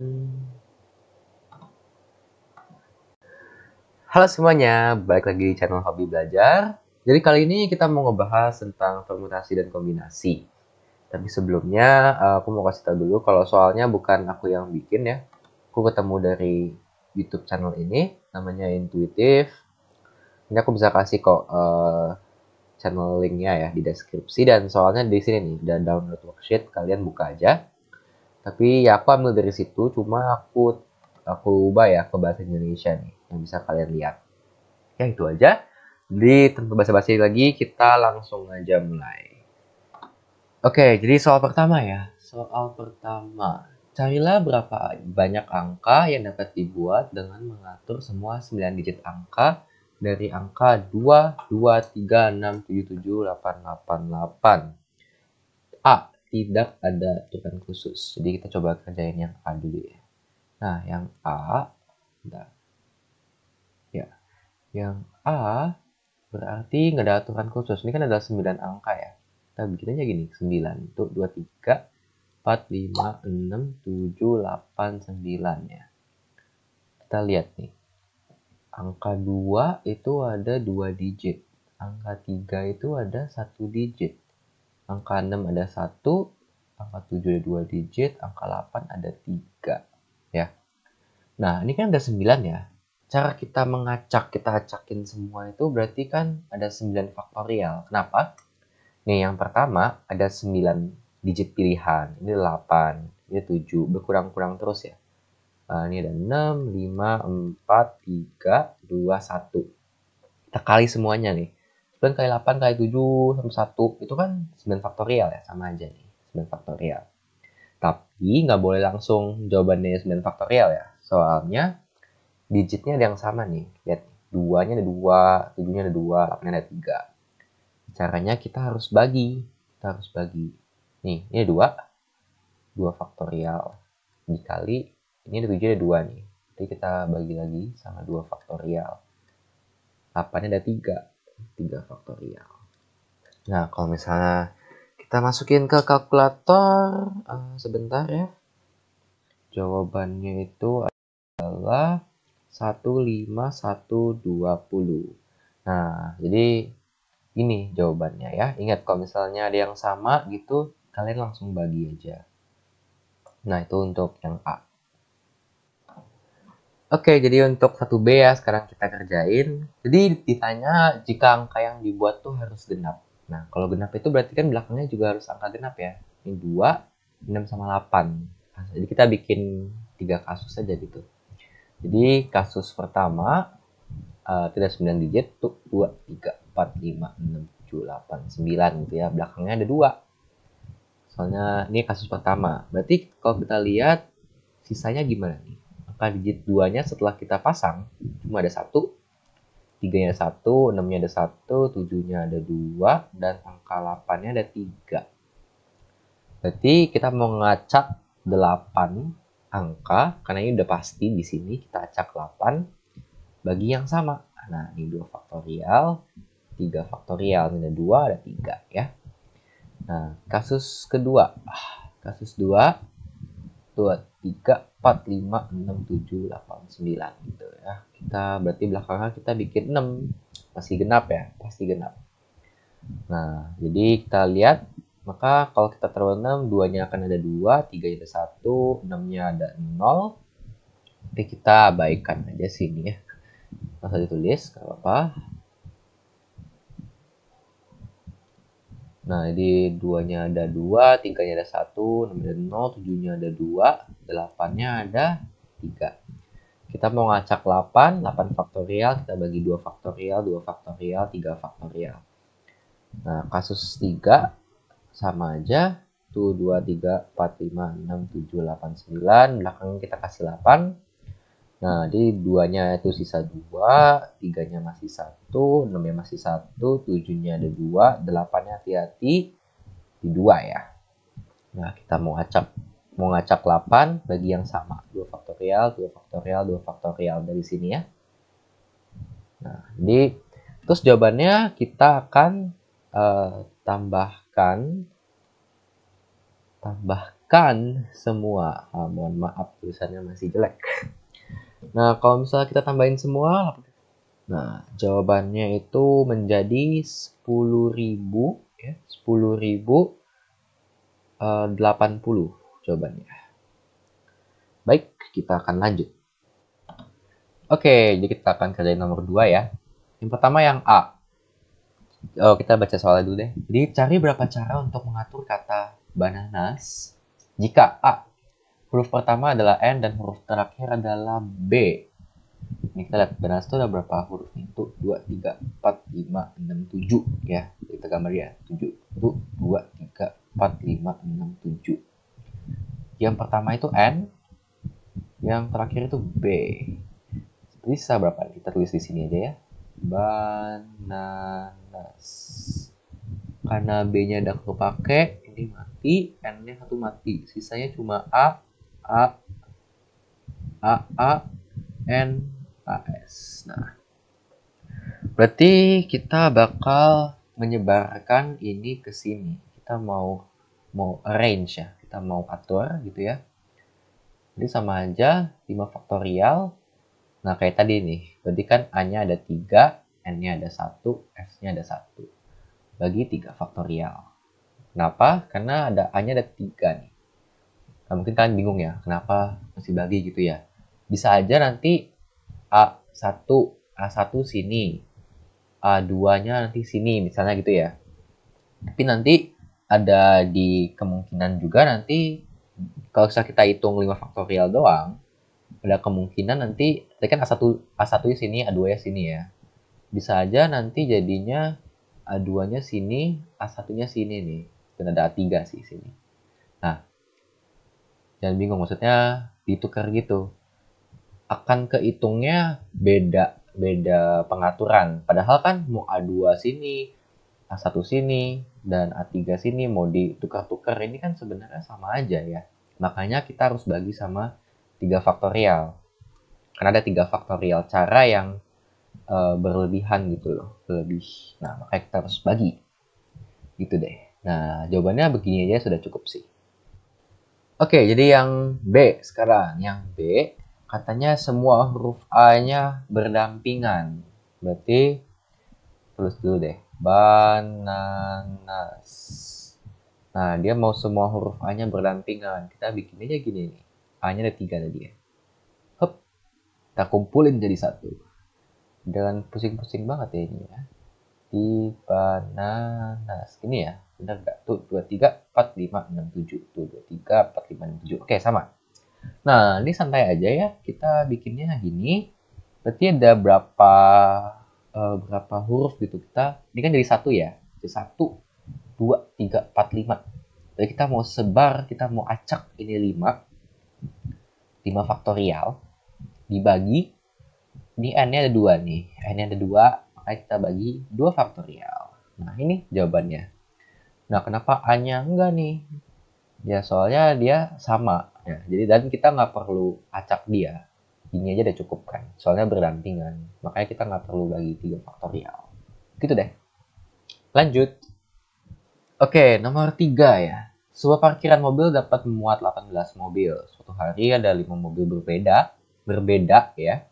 Halo semuanya, balik lagi di channel Hobi Belajar. Jadi kali ini kita mau ngebahas tentang permutasi dan kombinasi. Tapi sebelumnya eh, aku mau kasih tahu dulu kalau soalnya bukan aku yang bikin ya. Aku ketemu dari YouTube channel ini, namanya Intuitive. Ini aku bisa kasih kok uh, channel linknya ya di deskripsi dan soalnya di sini nih dan download worksheet kalian buka aja tapi ya aku ambil dari situ cuma aku aku ubah ya ke bahasa Indonesia nih yang bisa kalian lihat. Ya itu aja. Di tanpa basa-basi lagi kita langsung aja mulai. Oke jadi soal pertama ya. Soal pertama carilah berapa banyak angka yang dapat dibuat dengan mengatur semua 9 digit angka dari angka 2, 2, 3, 6, 7, 7, 8, 8, 8. A tidak ada aturan khusus. Jadi kita coba kerjain yang A dulu ya. Nah, yang A, bentar. Ya, yang A berarti nggak ada aturan khusus. Ini kan ada 9 angka ya. Kita bikin aja gini, 9. Untuk 2, 3, 4, 5, 6, 7, 8, 9 ya. Kita lihat nih. Angka 2 itu ada 2 digit. Angka 3 itu ada 1 digit angka 6 ada 1, angka 7 ada 2 digit, angka 8 ada 3. Ya. Nah, ini kan ada 9 ya. Cara kita mengacak, kita acakin semua itu berarti kan ada 9 faktorial. Kenapa? Nih, yang pertama ada 9 digit pilihan. Ini 8, ini 7, berkurang-kurang terus ya. Nah, ini ada 6, 5, 4, 3, 2, 1. Kita kali semuanya nih. 9 kali 8 kali 7 sama 1 itu kan 9 faktorial ya sama aja nih. 9 faktorial tapi nggak boleh langsung jawabannya 9 faktorial ya. Soalnya digitnya ada yang sama nih. Lihat 2 nya ada 2 7 nya ada 2 8 nya ada 3 caranya kita harus bagi. Kita harus bagi. Nya ini 2 2 faktorial dikali ini ada 7 ada 2 nih. Jadi kita bagi lagi sama 2 faktorial 8 nya ada 3 3 faktorial. Nah, kalau misalnya kita masukin ke kalkulator, uh, sebentar ya. Jawabannya itu adalah 15120. Nah, jadi ini jawabannya ya. Ingat kalau misalnya ada yang sama gitu, kalian langsung bagi aja. Nah, itu untuk yang A. Oke, jadi untuk 1B ya sekarang kita kerjain. Jadi ditanya jika angka yang dibuat tuh harus genap. Nah, kalau genap itu berarti kan belakangnya juga harus angka genap ya. Ini 2, 6 sama 8. Nah, jadi kita bikin tiga kasus saja gitu. Jadi kasus pertama uh, tidak 9 digit tuh 2, 3, 4, 5, 6, 7, 8, 9 gitu ya. Belakangnya ada 2. Soalnya ini kasus pertama. Berarti kalau kita lihat sisanya gimana nih? Angka digit 2-nya setelah kita pasang cuma ada satu, tiganya ada satu, enamnya ada satu, tujuhnya ada dua, dan angka 8-nya ada tiga. Berarti kita mau ngacak 8 angka, karena ini udah pasti di sini kita acak 8 bagi yang sama. Nah, ini 2 faktorial, 3 faktorial, ini ada 2, ada 3 ya. Nah, kasus kedua. Ah, kasus 2, 2, 3, 4, 5, 6, 7, 8, 9 gitu ya. Kita berarti belakangnya kita bikin 6. Masih genap ya, pasti genap. Nah, jadi kita lihat maka kalau kita taruh 6, 2-nya akan ada 2, 3-nya ada 1, 6-nya ada 0. Jadi kita abaikan aja sini ya. Langsung ditulis, gak apa-apa. Nah, jadi duanya ada dua, tiganya ada satu, ada nol, tujuhnya ada dua, delapannya ada tiga. Kita mau ngacak 8, 8 faktorial, kita bagi 2 faktorial, 2 faktorial, 3 faktorial. Nah, kasus 3 sama aja. Tuh 2, 3, 4, 5, 6, 7, 8, 9. Belakangnya kita kasih 8. Nah, jadi duanya itu sisa dua, tiganya masih satu, enamnya masih satu, tujuhnya ada dua, delapannya hati-hati di dua ya. Nah, kita mau acak mau ngacak 8 bagi yang sama. 2 faktorial, 2 faktorial, 2 faktorial dari sini ya. Nah, jadi terus jawabannya kita akan uh, tambahkan tambahkan kan semua. Ah, mohon maaf tulisannya masih jelek. Nah, kalau misalnya kita tambahin semua, nah jawabannya itu menjadi 10.000 ya, 10.080 uh, jawabannya. Baik, kita akan lanjut. Oke, jadi kita akan kerjain nomor 2 ya. Yang pertama yang A. Oh, kita baca soalnya dulu deh. Jadi, cari berapa cara untuk mengatur kata bananas jika A. Huruf pertama adalah N dan huruf terakhir adalah B. Ini kita lihat bananas itu ada berapa huruf? Itu 2, 3, 4, 5, 6, 7 ya. Kita gambar ya. 7. Itu 2, 3, 4, 5, 6, 7. Yang pertama itu N. Yang terakhir itu B. Bisa berapa? Kita tulis di sini aja ya. Bananas. Karena B-nya udah kepake, ini mati, N-nya satu mati. Sisanya cuma A, A, A, A, N, A, S. Nah, berarti kita bakal menyebarkan ini ke sini. Kita mau mau arrange ya, kita mau atur gitu ya. Jadi sama aja 5 faktorial. Nah, kayak tadi nih. Berarti kan A-nya ada 3, N-nya ada 1, S-nya ada 1. Bagi 3 faktorial. Kenapa? Karena ada A-nya ada 3 nih. Nah, mungkin kalian bingung ya, kenapa masih bagi gitu ya. Bisa aja nanti A1, A1 sini, A2-nya nanti sini, misalnya gitu ya. Tapi nanti ada di kemungkinan juga nanti, kalau kita hitung 5 faktorial doang, ada kemungkinan nanti, tadi kan A1, A1 sini, A2 nya sini ya. Bisa aja nanti jadinya A2-nya sini, A1-nya sini nih dan ada A3 sih sini. Nah, jangan bingung maksudnya ditukar gitu. Akan kehitungnya beda beda pengaturan. Padahal kan mau A2 sini, A1 sini, dan A3 sini mau ditukar-tukar ini kan sebenarnya sama aja ya. Makanya kita harus bagi sama 3 faktorial. Karena ada 3 faktorial cara yang uh, berlebihan gitu loh, lebih. Nah, makanya kita harus bagi. Gitu deh. Nah, jawabannya begini aja sudah cukup sih. Oke, jadi yang B sekarang. Yang B, katanya semua huruf A-nya berdampingan. Berarti, tulis dulu deh. Bananas. Nah, dia mau semua huruf A-nya berdampingan. Kita bikin aja gini. A-nya ada tiga tadi ya. Hup. Kita kumpulin jadi satu. Dengan pusing-pusing banget ya ini ya. Di bananas. Ini ya benar nggak tuh dua tiga empat lima enam tujuh tuh dua tiga empat oke sama. Nah ini santai aja ya. Kita bikinnya gini. Berarti ada berapa uh, berapa huruf gitu kita? Ini kan jadi satu ya. Jadi satu dua tiga empat lima. Jadi kita mau sebar kita mau acak ini lima. Lima faktorial. Dibagi. Ini n-nya ada dua nih. N-nya ada dua makanya kita bagi dua faktorial. Nah ini jawabannya. Nah, kenapa A-nya enggak nih? Ya, soalnya dia sama. Ya, jadi dan kita nggak perlu acak dia. Ini aja udah cukup kan. Soalnya berdampingan. Makanya kita nggak perlu bagi 3 faktorial. Gitu deh. Lanjut. Oke, nomor 3 ya. Sebuah parkiran mobil dapat memuat 18 mobil. Suatu hari ada 5 mobil berbeda, berbeda ya,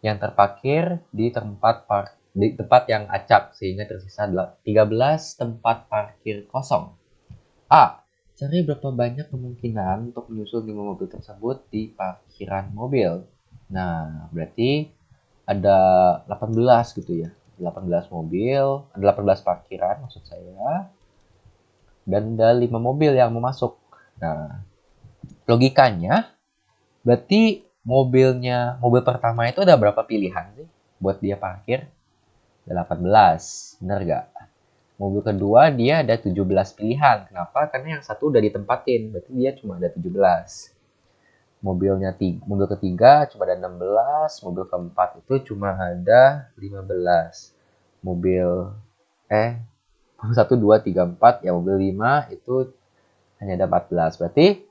yang terparkir di tempat park di tempat yang acak sehingga tersisa 13 tempat parkir kosong. A. Cari berapa banyak kemungkinan untuk menyusul 5 mobil tersebut di parkiran mobil. Nah, berarti ada 18 gitu ya. 18 mobil, ada 18 parkiran maksud saya. Dan ada 5 mobil yang mau masuk. Nah, logikanya berarti mobilnya, mobil pertama itu ada berapa pilihan sih buat dia parkir? 18. Bener gak? Mobil kedua dia ada 17 pilihan. Kenapa? Karena yang satu udah ditempatin. Berarti dia cuma ada 17. Mobilnya tiga, mobil ketiga cuma ada 16. Mobil keempat itu cuma ada 15. Mobil eh 1, 2, 3, 4. Ya mobil 5 itu hanya ada 14. Berarti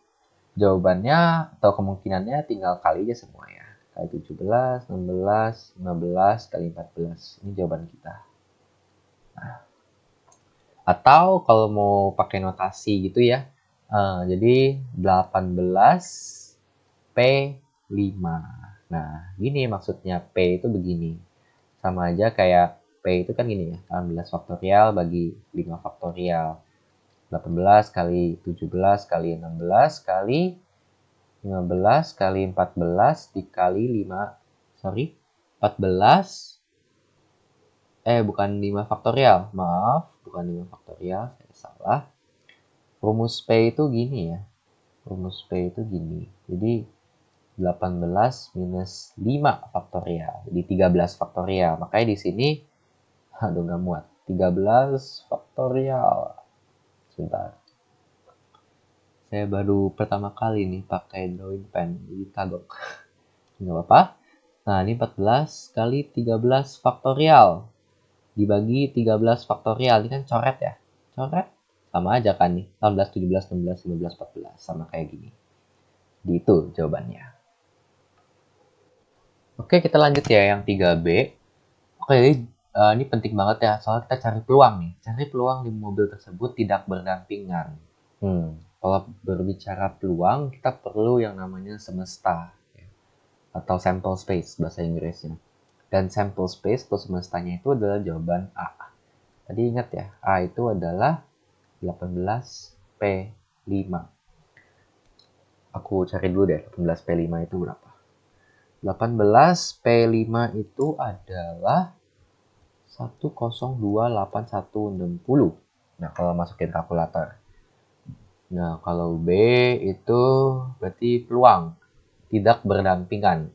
jawabannya atau kemungkinannya tinggal kali aja semua ya kali 17, 16, 15 kali 14. Ini jawaban kita. Nah. Atau kalau mau pakai notasi gitu ya, Uh, jadi 18 P5. Nah, gini maksudnya P itu begini. Sama aja kayak P itu kan gini ya, 18 faktorial bagi 5 faktorial. 18 kali 17 kali 16 kali 15 kali 14 dikali 5 sorry 14 eh bukan 5 faktorial maaf bukan 5 faktorial saya salah rumus P itu gini ya. Rumus P itu gini. Jadi 18 minus 5 faktorial. Jadi 13 faktorial. Makanya di sini, aduh nggak muat. 13 faktorial. Sebentar. Saya baru pertama kali nih pakai drawing pen. Jadi kagok. Nggak apa-apa. Nah, ini 14 kali 13 faktorial. Dibagi 13 faktorial. Ini kan coret ya. Coret sama aja kan nih. 16, 17, 16, 15, 14. Sama kayak gini. Di itu jawabannya. Oke, kita lanjut ya yang 3B. Oke, jadi uh, ini penting banget ya. Soalnya kita cari peluang nih. Cari peluang di mobil tersebut tidak berdampingan. Hmm, kalau berbicara peluang, kita perlu yang namanya semesta. Ya. Atau sample space bahasa Inggrisnya. Dan sample space atau semestanya itu adalah jawaban A. Tadi ingat ya, A itu adalah 18P5. Aku cari dulu deh 18P5 itu berapa. 18P5 itu adalah 102860. Nah, kalau masukin kalkulator. Nah, kalau B itu berarti peluang tidak berdampingan.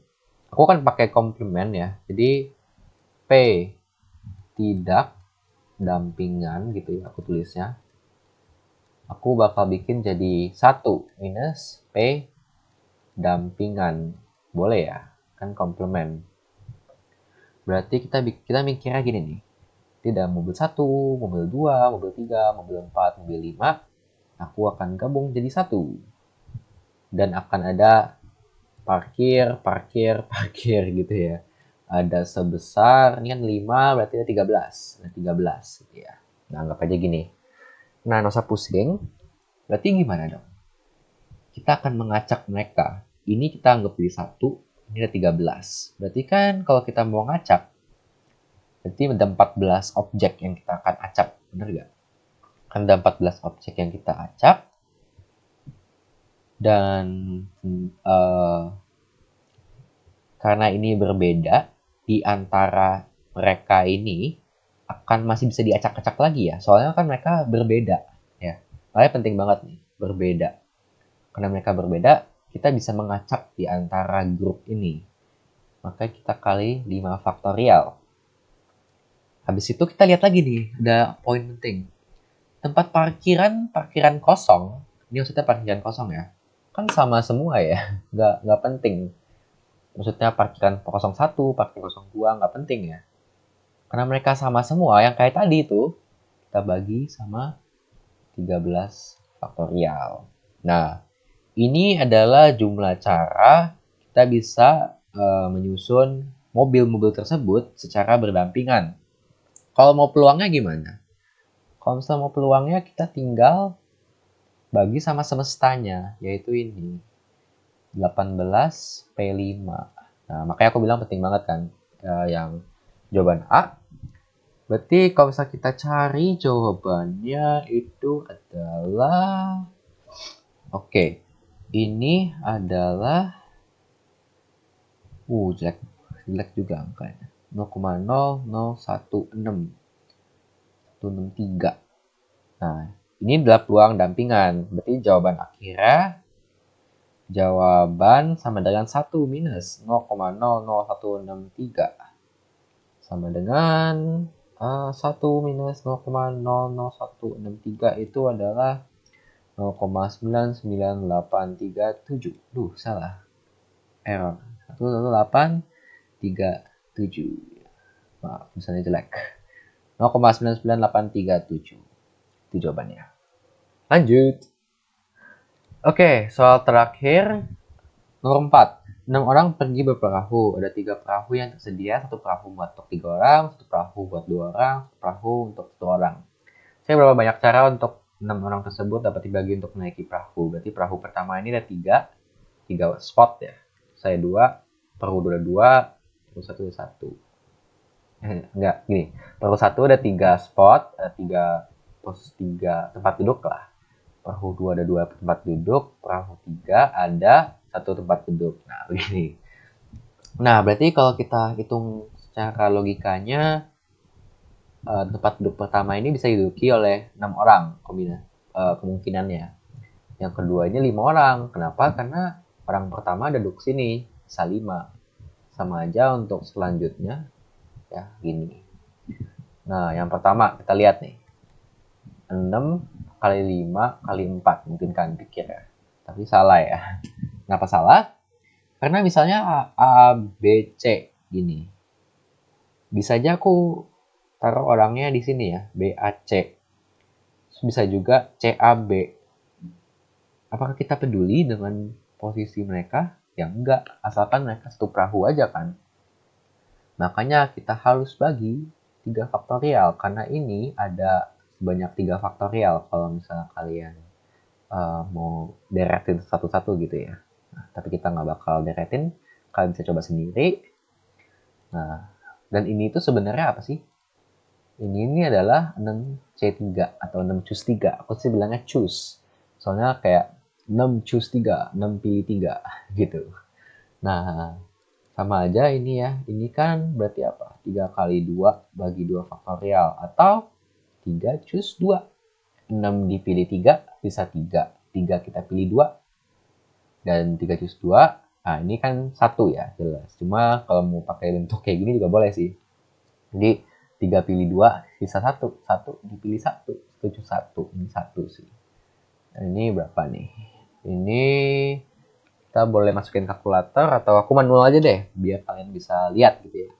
Aku kan pakai komplement ya. Jadi P tidak dampingan gitu ya aku tulisnya aku bakal bikin jadi 1 minus P dampingan. Boleh ya? Kan komplement. Berarti kita kita mikirnya gini nih. Tidak mobil 1, mobil 2, mobil 3, mobil 4, mobil 5. Aku akan gabung jadi satu. Dan akan ada parkir, parkir, parkir gitu ya. Ada sebesar, ini kan 5 berarti ada 13. Ada 13 gitu ya. Nah, anggap aja gini Nah, usah pusing. Berarti gimana dong? Kita akan mengacak mereka. Ini kita anggap jadi satu, ini ada 13. Berarti kan kalau kita mau ngacak, berarti ada 14 objek yang kita akan acak. Bener gak? Kan ada 14 objek yang kita acak. Dan uh, karena ini berbeda di antara mereka ini, akan masih bisa diacak-acak lagi ya. Soalnya kan mereka berbeda ya. Makanya penting banget nih, berbeda. Karena mereka berbeda, kita bisa mengacak di antara grup ini. Maka kita kali 5 faktorial. Habis itu kita lihat lagi nih, ada poin penting. Tempat parkiran, parkiran kosong, ini maksudnya parkiran kosong ya, kan sama semua ya, nggak, nggak penting. Maksudnya parkiran 01, parkiran 02, nggak penting ya karena mereka sama semua, yang kayak tadi itu, kita bagi sama 13 faktorial. Nah, ini adalah jumlah cara kita bisa uh, menyusun mobil-mobil tersebut secara berdampingan. Kalau mau peluangnya gimana? Kalau misalnya mau peluangnya kita tinggal bagi sama semestanya, yaitu ini. 18 P5. Nah, makanya aku bilang penting banget kan uh, yang jawaban A Berarti kalau misalnya kita cari jawabannya itu adalah Oke. Okay. Ini adalah uh jelek jelek juga angkanya. 0,0016 163. Nah, ini adalah peluang dampingan. Berarti jawaban akhirnya jawaban sama dengan 1 minus 0,00163 sama dengan uh, 1 minus 0,00163 itu adalah 0,99837. Duh, salah. Error. 11837. Maaf, misalnya jelek. 0,99837. Itu jawabannya. Lanjut. Oke, soal terakhir. Nomor 4. Enam orang pergi berperahu. Ada tiga perahu yang tersedia. Satu perahu buat tiga orang, satu perahu buat dua orang, satu perahu untuk satu orang. Saya berapa banyak cara untuk enam orang tersebut dapat dibagi untuk menaiki perahu. Berarti perahu pertama ini ada tiga, tiga spot ya. Saya dua, perahu dua dua, perahu satu satu. Eh, enggak, gini. Perahu satu ada tiga spot, ada tiga pos tiga tempat duduk lah. Perahu dua ada dua tempat duduk, perahu tiga ada satu tempat duduk. Nah, begini. Nah, berarti kalau kita hitung secara logikanya, uh, tempat duduk pertama ini bisa diduduki oleh enam orang kombina uh, kemungkinannya. Yang kedua ini lima orang. Kenapa? Karena orang pertama duduk sini bisa lima. Sama aja untuk selanjutnya ya gini. Nah, yang pertama kita lihat nih. 6 kali 5 kali 4 mungkin kan pikir ya. Tapi salah ya. Kenapa salah? Karena misalnya A, A B, C gini. Bisa aja aku taruh orangnya di sini ya, BAC. Bisa juga CAB. Apakah kita peduli dengan posisi mereka? Ya enggak, asalkan mereka satu perahu aja kan. Makanya kita harus bagi 3 faktorial, karena ini ada sebanyak 3 faktorial kalau misalnya kalian uh, mau deretin satu-satu gitu ya. Nah, tapi kita nggak bakal deretin, kalian bisa coba sendiri. Nah, dan ini itu sebenarnya apa sih? Ini ini adalah 6C3 atau 6 choose 3. Aku sih bilangnya choose. Soalnya kayak 6 choose 3, 6 pilih 3 gitu. Nah, sama aja ini ya. Ini kan berarti apa? 3 kali 2 bagi 2 faktorial atau 3 choose 2. 6 dipilih 3 bisa 3. 3 kita pilih 2 dan 3 choose 2 nah ini kan satu ya jelas. Cuma kalau mau pakai bentuk kayak gini juga boleh sih. Jadi tiga pilih dua sisa satu. Satu dipilih satu. Setuju satu. Ini satu sih. Nah, ini berapa nih? Ini kita boleh masukin kalkulator atau aku manual aja deh biar kalian bisa lihat gitu ya.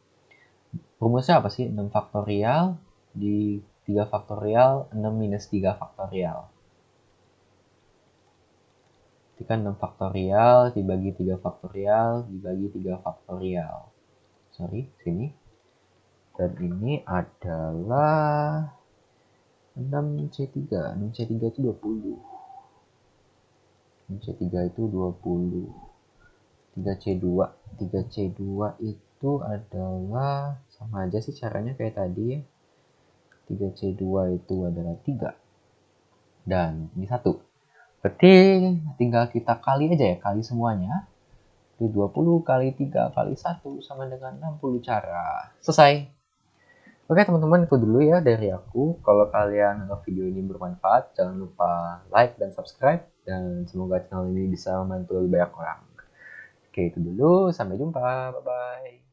Rumusnya apa sih? 6 faktorial di 3 faktorial 6 minus 3 faktorial ketika 6 faktorial dibagi 3 faktorial dibagi 3 faktorial sorry sini. Dan ini adalah 6C3 6C3 itu 20 6C3 itu 20 3C2 3C2 itu adalah sama aja sih caranya kayak tadi. ya 3C2 itu adalah 3 dan ini satu berarti tinggal kita kali aja ya kali semuanya itu 20 kali 3 kali 1 sama dengan 60 cara selesai Oke teman-teman itu dulu ya dari aku. Kalau kalian anggap video ini bermanfaat, jangan lupa like dan subscribe. Dan semoga channel ini bisa membantu lebih banyak orang. Oke itu dulu, sampai jumpa, bye-bye.